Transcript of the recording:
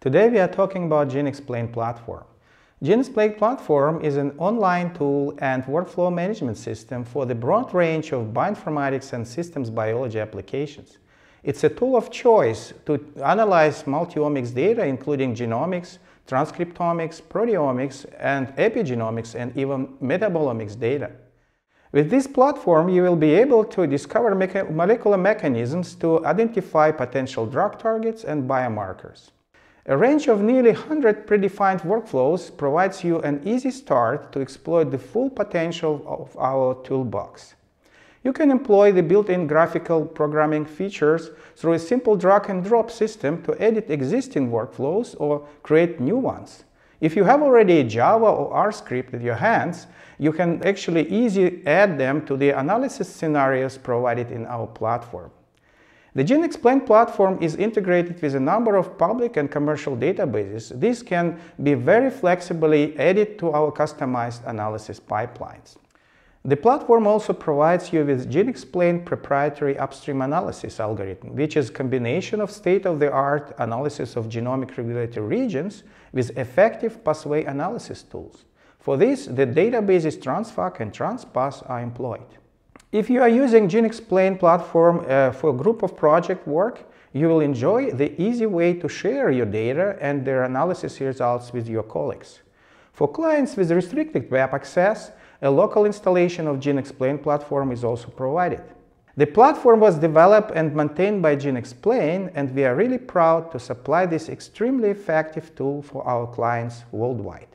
Today we are talking about GeneXplain platform. GeneXplain platform is an online tool and workflow management system for the broad range of bioinformatics and systems biology applications. It's a tool of choice to analyze multiomics data including genomics, transcriptomics, proteomics, and epigenomics, and even metabolomics data. With this platform, you will be able to discover molecular mechanisms to identify potential drug targets and biomarkers. A range of nearly 100 predefined workflows provides you an easy start to exploit the full potential of our toolbox. You can employ the built-in graphical programming features through a simple drag and drop system to edit existing workflows or create new ones. If you have already a Java or R script at your hands, you can actually easily add them to the analysis scenarios provided in our platform. The GeneXplain platform is integrated with a number of public and commercial databases. These can be very flexibly added to our customized analysis pipelines. The platform also provides you with GeneXplain proprietary upstream analysis algorithm, which is a combination of state-of-the-art analysis of genomic regulatory regions with effective pathway analysis tools. For this, the databases TransFAC and TransPath are employed. If you are using GeneXplain platform uh, for a group of project work, you will enjoy the easy way to share your data and their analysis results with your colleagues. For clients with restricted web access, a local installation of GeneXplain platform is also provided. The platform was developed and maintained by GeneXplain, and we are really proud to supply this extremely effective tool for our clients worldwide.